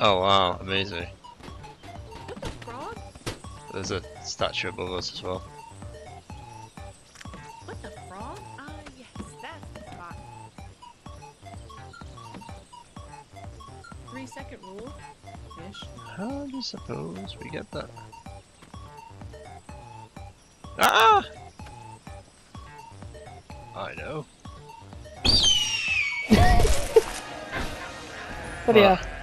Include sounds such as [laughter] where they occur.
Oh wow, amazing. What the frog? There's a statue above us as well. What the frog? Ah, yes, that's the spot. Three second rule. Ish. How do you suppose we get that? Ah! I know. [laughs] But Well, yeah,